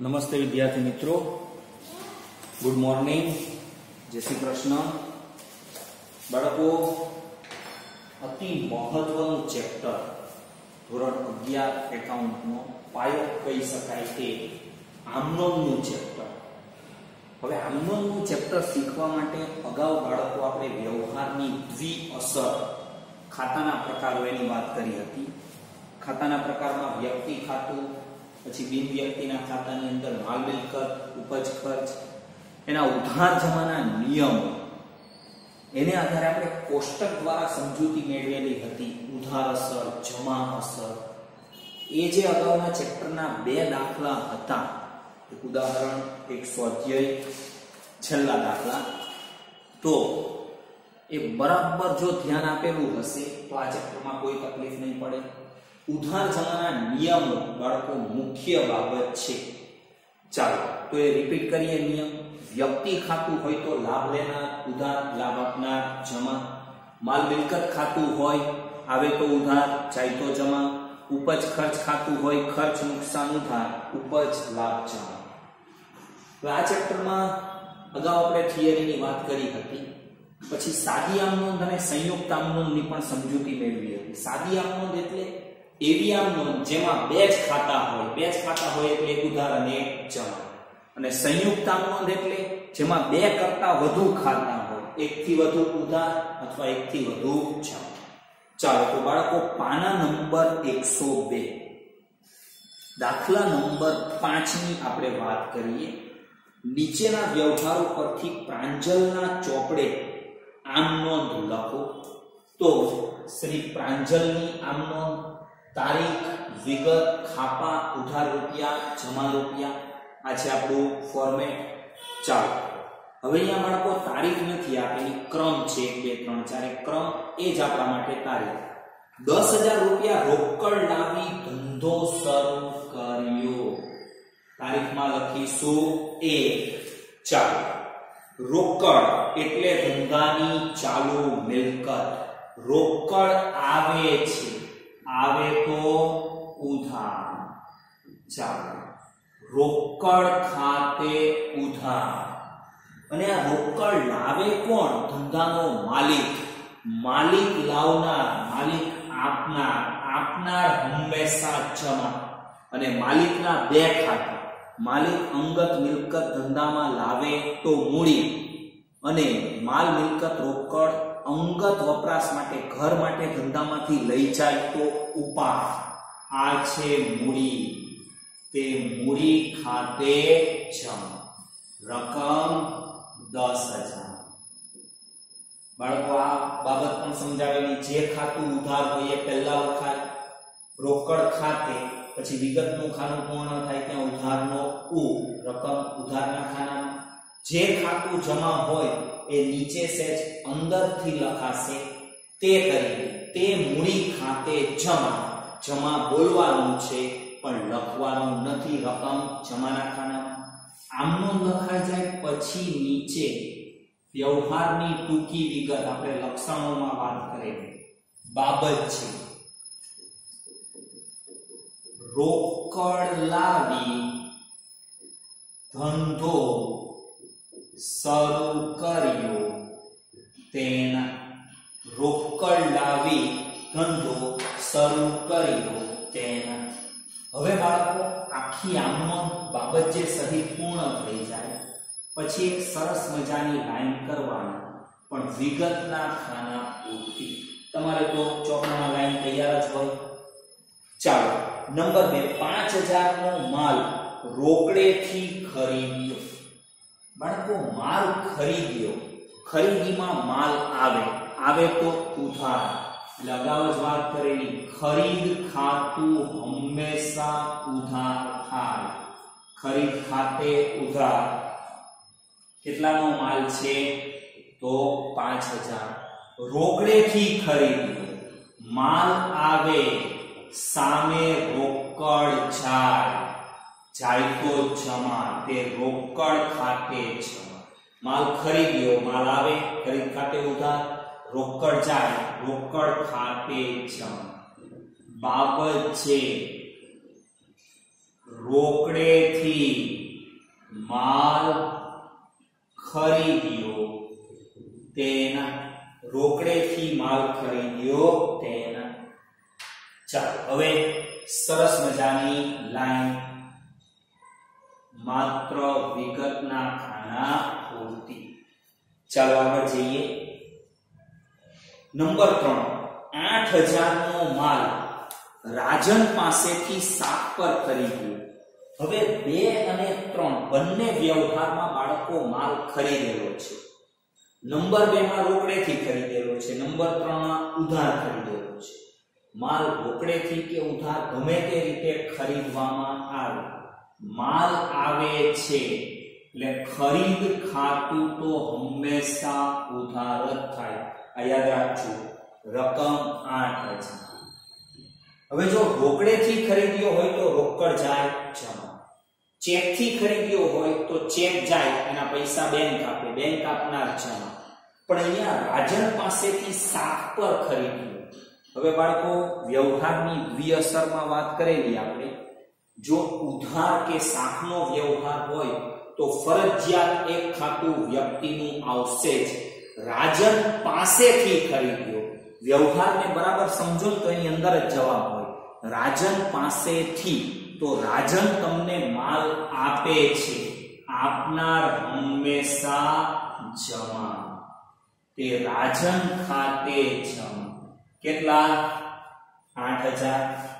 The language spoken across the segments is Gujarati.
નમસ્તે વિદ્યાર્થી મિત્રો. ગુડ મોર્નિંગ જય શ્રી કૃષ્ણ. બાળકો, અતિ મહત્વનું ચેપ્ટર ધોરણ અગિયાર એકાઉન્ટનો પાયો કહી શકાય તે આમનોનનું ચેપ્ટર હવે આમનોનનું ચેપ્ટર શીખવા માટે અગાઉ બાળકો આપણે વ્યવહારની દ્વિ અસર ખાતાના પ્રકારો એની વાત કરી હતી. ખાતાના પ્રકારમાં વ્યક્તિ ખાતું પછી બિન વ્યક્તિના ખાતાની અંદર માલ મિલકત, ઉપજ ખર્ચ, એના ઉધાર જમાના નિયમો. એને આધારે આપણે કોષ્ટક દ્વારા સમજૂતી મેળવેલી હતી. ઉધાર અસર, જમા અસર. એ જે અગાઉના ચેપ્ટરના બે દાખલા હતા. એક ઉદાહરણ, એક સ્વાધ્યાય, છેલ્લા દાખલા. તો એ બરાબર જો ધ્યાન આપેલું હશે, તો આ ચેપ્ટરમાં કોઈ તકલીફ નહીં પડે. ઉધાર જમાના નિયમો બાળકો મુખ્ય બાબત છે. ચાલો, તો એ રિપીટ કરીએ નિયમ. વ્યક્તિ ખાતું હોય તો લાભ લેનાર, ઉધાર લાભ આપનાર જમા. માલ મિલકત ખાતું હોય, આવે તો ઉધાર, જાય તો જમા. ઉપજ ખર્ચ ખાતું હોય, ખર્ચ, નુકસાન, ઉધાર. ઉપજ, લાભ, જમા. હવે આ ચેપ્ટરમાં અગાઉ આપણે થિયરીની વાત કરી હતી. પછી સાદી આમનોંધ અને સંયુક્ત આમનોંધની પણ સમજૂતી મેળવી હતી. સાદી આમનોંધ એટલે એવી આમનોંધ જેમાં બે જ ખાતા હોય બે જ ખાતા હોય એટલે એક ઉદાહરણ એક જમા અને સંયુક્ત નોંધ એટલે જેમાં બે કરતા વધુ ખાતા હોય, એકથી વધુ ઉધાર અથવા એકથી વધુ જમા ચાલો તો બાળકો, પાના નંબર 102 દાખલા નંબર 5 ની આપણે વાત કરીએ. નીચેના વ્યવહારો પરથી પ્રાંજલના ચોપડે આમ નોંધ લખો. તો શ્રી પ્રાંજલની આમ નોંધ તારીખ, વિગત, ખાપા, ઉધાર રૂપિયા, જમા રૂપિયા. આ છે આપણું ફોર્મેટ ચાલો. હવે અહીંયા બાળકો, તારીખ નથી આપેલી ક્રમ છે એક, બે, ત્રણ, ચાર. ક્રમ એ જ આપણા માટે તારીખ. દસ હજાર રૂપિયા રોકડ લાવી ધંધો શરૂ કર્યો. તારીખમાં લખીશું એક ચાલો. રોકડ એટલે ધંધાની ચાલુ મિલકત. રોકડ આવે છે. આવે તો ઉધાર. ચાલો. રોકડ ખાતે ઉધાર. અને આ રોકડ લાવે કોણ? ધંધાનો માલિક. માલિક લાવનાર, માલિક આપનાર આપનાર હંમેશા જમા. અને માલિકના બે ખાતા. માલિક અંગત મિલકત ધંધામાં લાવે તો મૂડી. અને માલ મિલકત રોકડ અંગત વપરાશ માટે, ઘર માટે ધંધામાંથી લઈ જાય તો ઉપાડ. આ છે મૂડી. તે મૂડી ખાતે જમ. રકમ દસ હજાર. બાળકો, આ બાબત પણ સમજાવેલી. જે ખાતું ઉધાર હોય એ પહેલા વખત રોકડ ખાતે, પછી વિગતનું ખાનું પૂર્ણ થાય ત્યાં ઉધારનો ઉ, રકમ ઉધારના ખાનામાં. જે ખાતું જમા હોય એ નીચે સેજ અંદરથી લખાશે, તે કરી તે મૂડી ખાતે જમા. જમા બોલવાનું છે, પણ લખવાનું નથી રકમ જમાના ખાનામાં. આમનો લખાઈ જાય પછી નીચે વ્યવહારની ટૂંકી વિગત આપણે લક્ષણોમાં વાત કરેલી બાબત છે. રોકડ લાવી ધંધો શરૂ કર્યો તેના રોકડ લાવી ધંધો શરૂ કર્યો તેના હવે બાળકો, આખી આમનો બાબત જે સહી પૂર્ણ થઈ જાય, પછી એક સરસ મજાની લાઈન કરવાની, પણ વિગતના ખાના પૂરતી. તમારે તો ચોપડામાં લાઈન તૈયાર જ હોય. ચાલો, નંબર બે, પાંચ હજાર નો માલ રોકડેથી ખરીદ્યો. બાળકો, માલ ખરીદ્યો. ખરીદીમાં માલ આવે. આવે તો ઉધાર. એટલે અગાઉ જ વાત કરેલી. ખરીદ ખાતું હંમેશા ઉધાર થાય. ખરીદ ખાતે ઉધાર. કેટલાનો માલ છે? તો પાંચ હજાર. રોકડેથી ખરીદ્યો. માલ આવે. સામે રોકડ જાય જાય તો જમા, તે રોકડ ખાતે જમા. માલ ખરીદ્યો, માલ આવે, ખરીદ ખાતે ઉધાર, રોકડ જાય, રોકડ ખાતે જમા. બાબત છે, રોકડેથી માલ ખરીદ્યો, તેના, રોકડેથી માલ ખરીદ્યો, તેના. ચાલો, હવે સરસ મજાની લાઈન માત્ર વિગતના ખાના પૂરતી. ચાલો આગળ જઈએ. નંબર ત્રણ. આઠ નો માલ રાજન પાસેથી સાત પર ખરીદ્યો હવે બે અને ત્રણ બંને વ્યવહારમાં બાળકો માલ ખરીદેલો છે. નંબર બે માં રોકડેથી ખરીદેલો છે. નંબર ત્રણમાં ઉધાર ખરીદેલો છે. માલ રોકડેથી કે ઉધાર ગમે તે રીતે ખરીદવામાં આવે. માલ આવે છે એટલે ખરીદ ખાતું તો હંમેશા ઉધાર જ થાય. આ યાદ રાખજો, રકમ આઠ હજાર. હવે જો રોકડેથી ખરીદ્યો હોય તો રોકડ જાય જમા. ચેકથી ખરીદ્યો હોય તો ચેક જાય, એના પૈસા બેંક આપે, બેંક આપનાર જમા. પણ અહીંયા રાજન પાસેથી સાત પર ખરીદ્યું. હવે બાળકો, વ્યવહારની દ્વિઅસરમાં વાત કરેલી આપણે. જો ઉધાર કે સાખનો વ્યવહાર હોય, તો ફરજિયાત એક ખાતું વ્યક્તિનું આવશે જ. રાજન પાસેથી ખરીદ્યો. વ્યવહારને બરાબર સમજો તો એની અંદર જ જવાબ હોય. રાજન પાસેથી, તો રાજન તમને માલ આપે છે. આપનાર હંમેશા જમા. તે રાજન ખાતે જમા. કેટલા? આઠ હજાર.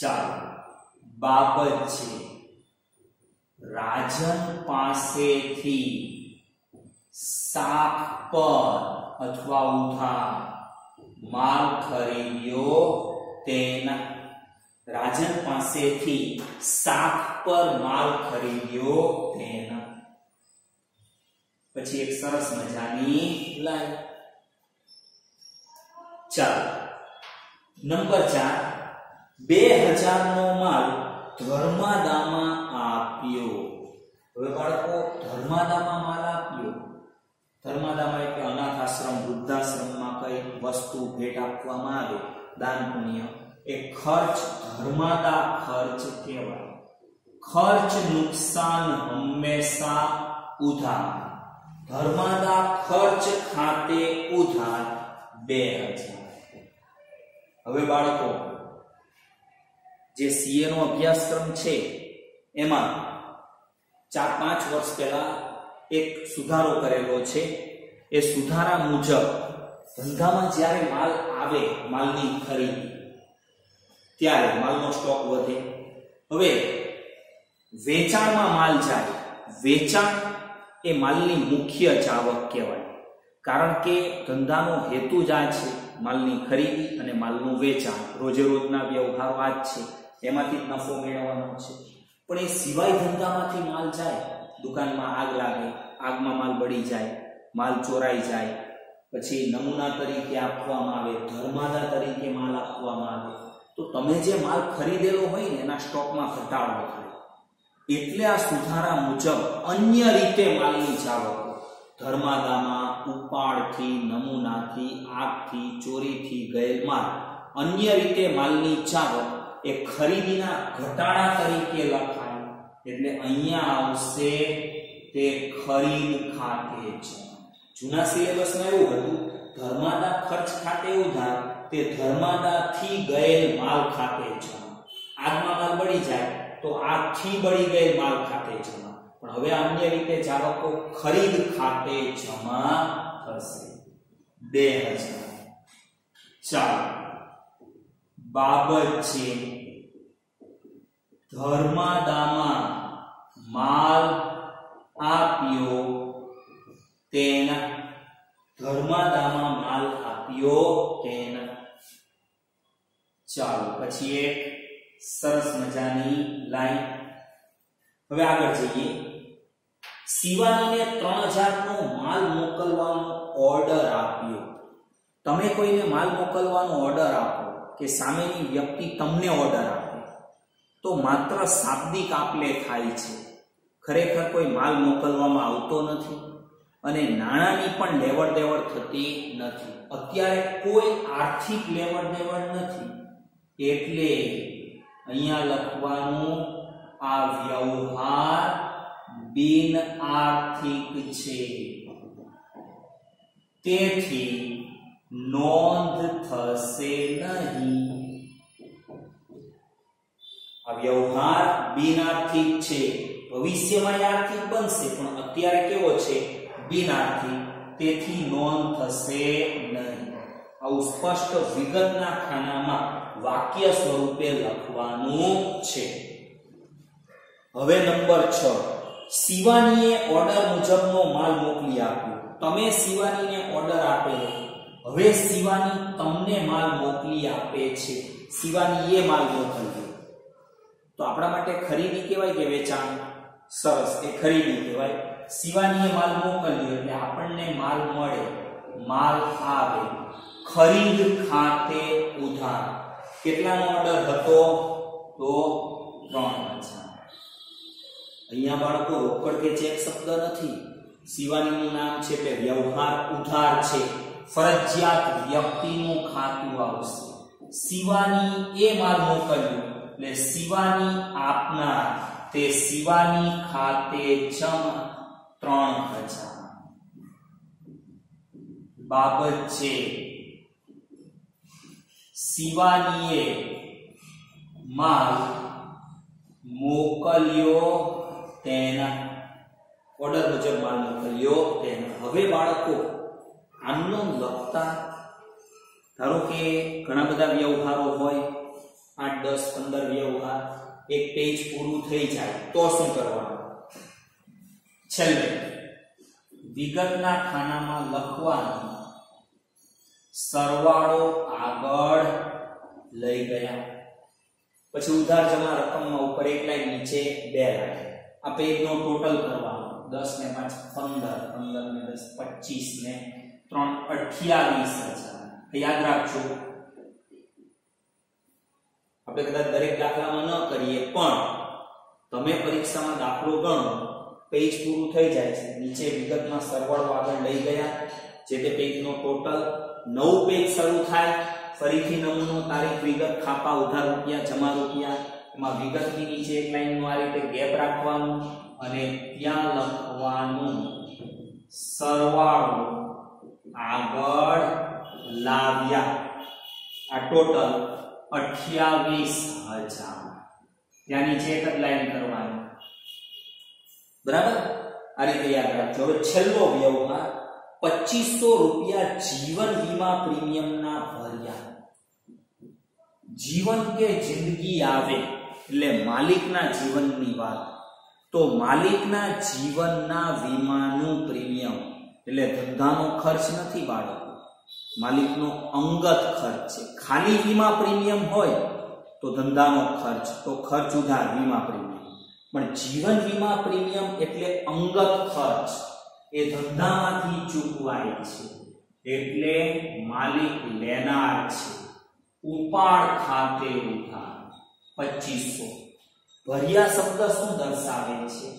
ચાલો બાબત છે રાજન પાસેથી શાક પર અથવા ઉધાર માલ ખરીદ્યો તેના રાજન પાસેથી શાક પર માલ ખરીદ્યો તેના પછી એક સરસ મજાની લાઈન. ચાલો. નંબર ચાર. બે હજારનો માલ ધર્માદામાં આપ્યો. હવે બાળકો, ધર્માદામાં માલ આપ્યો. ધર્માદામાં એટલે અનાથ આશ્રમ વૃદ્ધાશ્રમમાં કઈ વસ્તુ ભેટ આપવામાં આવે. દાન પુણ્ય. એ ખર્ચ ધર્માદા ખર્ચ કહેવાય. ખર્ચ નુકસાન હંમેશા ઉધાર. ધર્માદા ખર્ચ ખાતે ઉધાર બે હજાર. હવે બાળકો જે સીએ નો અભ્યાસક્રમ છે, એમાં ચાર પાંચ વર્ષ પહેલા એક સુધારો કરેલો છે. એ સુધારા મુજબ ધંધામાં જ્યારે માલ આવે, માલની ખરીદી, ત્યારે માલનો સ્ટોક વધે. હવે વેચાણમાં માલ જાય, વેચાણ એ માલની મુખ્ય જાવક કહેવાય. કારણ કે ધંધાનો હેતુ જ આ છે, માલની ખરીદી અને માલનું વેચાણ. રોજે રોજના વ્યવહારો આ જ છે. એમાંથી નફો મેળવવાનો છે. પણ એ સિવાય ધંધામાંથી માલ જાય, દુકાનમાં આગ લાગે, આગમાં માલ બળી જાય, માલ ચોરાઈ જાય, પછી નમૂના તરીકે આપવામાં આવે ધર્માદા તરીકે માલ આપવામાં આવે. તો તમે જે માલ ખરીદેલો હોય ને, એના સ્ટોકમાં ઘટાડો થાય. એટલે આ સુધારા મુજબ અન્ય રીતે માલની જાવકો ધર્માદામાં ઉપાડથી, નમૂનાથી, આગથી, ચોરીથી ગયેલ માલ, અન્ય રીતે માલની જાવક એ ખરીદીના ઘટાડા તરીકે લખાય. એટલે અહીંયા આવશે તે ખરીદ ખાતે છે જૂના સિલેબસમાં એવું હતું, ધર્માદા ખર્ચ ખાતે ઉધાર તે ધર્માદાથી ગયેલ માલ ખાતે જમા આગમાં માલ બળી જાય, તો આગથી બળી ગયેલ માલ ખાતે જમા પણ હવે અન્ય રીતે જાવકો ખરીદ ખાતે જમા થશે. બે હજાર. ચાલો. બાબત છે. ધર્માદામાં માલ આપ્યો, તેના ધર્માદામાં માલ આપ્યો, તેના. ચાલો, પછી એક સરસ મજાની લાઈન. હવે આગળ જઈએ. શિવાનીને ત્રણ હજારનો માલ મોકલવાનો ઓર્ડર આપ્યો. તમે કોઈને માલ મોકલવાનો ઓર્ડર આપો? કે સામેની વ્યક્તિ તમને ઓર્ડર આપે. તો માત્ર શાબ્દિક આપલે થાય છે. ખરેખર કોઈ માલ મોકલવામાં આવતો નથી અને નાણાંની પણ લેવડ દેવડ થતી નથી. અત્યારે કોઈ આર્થિક લેવડ દેવડ નથી. એટલે અહીંયા લખવાનું આ વ્યવહાર બિન આર્થિક છે. તેથી નોંધ થશે નહીં. આ વ્યવહાર બિનાર્થિક છે. ભવિષ્યમાં આર્થિક બનશે, પણ અત્યારે કેવો છે? બિનાર્થિક તેથી નોંધ થશે નહીં. આવું સ્પષ્ટ વિગતના ખાનામાં વાક્ય સ્વરૂપે લખવાનું છે. હવે નંબર છ. શિવાનીએ ઓર્ડર મુજબનો માલ મોકલી આપ્યો. તમે શિવાનીને ઓર્ડર આપેલો. હવે શિવાની તમને માલ મોકલી આપે છે. શિવાનીએ માલ મોકલ્યો તો આપણા માટે ખરીદી કહેવાય કે વેચાણ? સરસ, એ ખરીદી કહેવાય શિવાનીએ માલ મોકલ્યો એટલે આપણને માલ મળે. માલ આવે. ખરીદ ખાતે ઉધાર. કેટલાનો ઓર્ડર હતો? તો 3000 અહીંયા બાળકો, રોકડ કે ચેક શબ્દ નથી. શિવાનીનું નામ છે એટલે વ્યવહાર ઉધાર છે. ફરજિયાત વ્યક્તિનું ખાતું આવશે. શિવાની એ માલ મોકલ્યો એટલે શિવાની આપનાર, તે શિવાની ખાતે જમા ત્રણ હજાર. બાબત છે, શિવાનીએ માલ મોકલ્યો તેના ઓર્ડર મુજબ માલ મોકલ્યો તેના. હવે બાળકો આમનો લખતા, ધારો કે ઘણા બધા વ્યવહારો હોય, આઠ, દસ, પંદર વ્યવહાર, એક પેજ પૂરું થઈ જાય, તો શું કરવાનું? છેલ્લે, વિગતના ખાનામાં લખવાનું, સરવાળો આગળ લઈ ગયા. પછી ઉધાર જમા રકમમાં ઉપર એક લાઈન નીચે બે લાઈન. આ પેજનો ટોટલ કરવાનો, દસ ને પાંચ, પંદર પંદર ને દસ, પચીસ ને ત્રણ અઠ્યાવીસ હજાર. યાદ રાખજો. આપણે કદાચ દરેક દાખલામાં ન કરીએ, પણ તમે પરીક્ષામાં દાખલો ગણો પેજ પૂરું થઈ જાય છે. નીચે વિગતમાં સરવાળો આગળ લઈ ગયા, જે તે પેજનો ટોટલ નવું પેજ શરૂ થાય, ફરીથી નમૂનો, તારીખ, વિગત ખાપા ઉધાર રૂપિયા, જમા રૂપિયા, એમાં વિગતની નીચે એક લાઈનનું આ રીતે ગેપ રાખવાનું અને ત્યાં લખવાનું સરવાળો. આગળ લાવ્યા. આ ટોટલ અઠ્યાવીસ હજાર. ત્યાં નીચે એક જ લાઈન કરવાની. બરાબર? આ રીતે યાદ રાખજો, હવે છેલ્લો વ્યવહાર, પચીસો રૂપિયા જીવન વીમા પ્રીમિયમના ભર્યા. જીવન કે જિંદગી આવે એટલે માલિકના જીવનની વાત. તો માલિકના જીવનના વીમાનું પ્રીમિયમ એટલે ધંધાનો ખર્ચ નથી બાળકો. માલિકનો અંગત ખર્ચ છે. ખાલી વીમા પ્રીમિયમ હોય તો ધંધાનો ખર્ચ, તો ખર્ચ ઉધાર, વીમા પ્રીમિયમ. પણ જીવન વીમા પ્રીમિયમ એટલે અંગત ખર્ચ એ ધંધામાંથી ચૂકવાય છે. એટલે માલિક લેનાર છે. ઉપાડ ખાતે ઉધાર. પચીસો. ભર્યા શબ્દ શું દર્શાવે છે?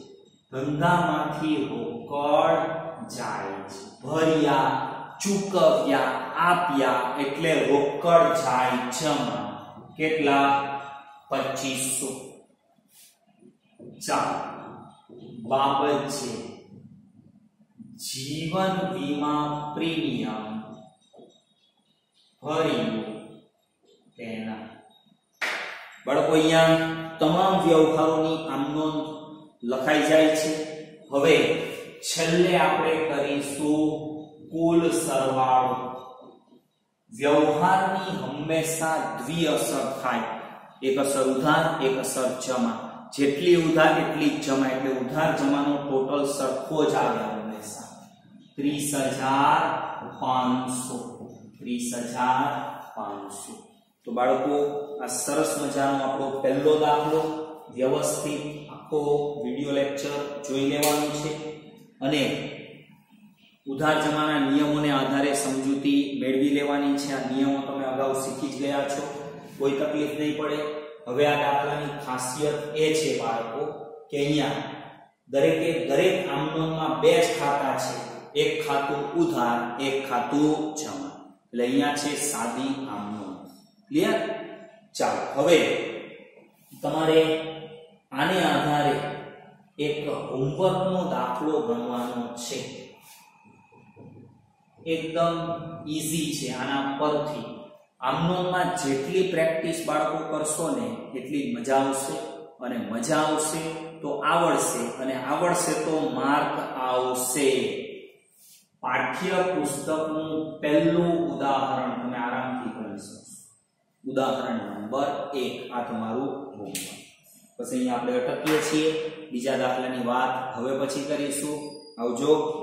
ધંધામાંથી રોકડ જાય છે. ભર્યા, ચૂકવ્યા, આપ્યા એટલે રોકડ જાય છે કેટલા? પચીસો. ચાર બાબત છે. જીવન વીમા પ્રીમિયમ ભર્યું તેના. બાળકો, અહીંયા તમામ વ્યવહારોની આમ નોંધ લખાઈ જાય છે. હવે છેલ્લે આપણે કરીશું કુલ સરવાળો. વ્યવહારની હંમેશા દ્વિઅસર થાય. એક અસર ઉધાર, એક અસર જમા. જેટલી ઉધાર, એટલી જ જમા. એટલે ઉધાર જમાનો ટોટલ સરખો જ આવે હંમેશા. ત્રીસ હજાર પાંચસો. ત્રીસ હજાર પાંચસો. તો બાળકો, આ સરસ મજાનો આપણો પહેલો દાખલો. વ્યવસ્થિત આખો વીડિયો લેક્ચર જોઈ લેવાનું છે. અને ઉધાર જમાના નિયમોને આધારે સમજૂતી મેળવી લેવાની છે. આ નિયમો તમે અગાઉ શીખી જ ગયા છો. કોઈ તકલીફ નહીં પડે. હવે આ દાખલાની ખાસિયત એ છે બાળકો કે અહીંયા દરેકે દરેક આમનોમાં બે જ ખાતા છે. એક ખાતું ઉધાર, એક ખાતું જમા. એટલે અહીંયા છે સાદી આમનો ક્લિયર? ચાલો, હવે તમારે આને આધારે એક હોમવર્કનો દાખલો ગણવાનો છે. એકદમ ઈઝી છે આના પરથી. આમનોમાં જેટલી પ્રેક્ટિસ બાળકો કરશો ને, એટલી મજા આવશે અને મજા આવશે તો આવડશે અને આવડશે તો માર્ક આવશે. પાઠ્ય પુસ્તકનું પહેલું ઉદાહરણ તમે આરામથી કરી શકશો. ઉદાહરણ નંબર એક, આ તમારું હોમવર્ક પછી અહીંયા આપણે અટકીએ છીએ. બીજા દાખલાની વાત હવે પછી કરીશું. આવજો.